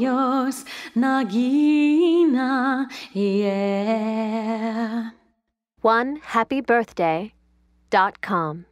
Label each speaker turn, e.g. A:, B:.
A: Dios Nagina, yeah.
B: One happy birthday dot com.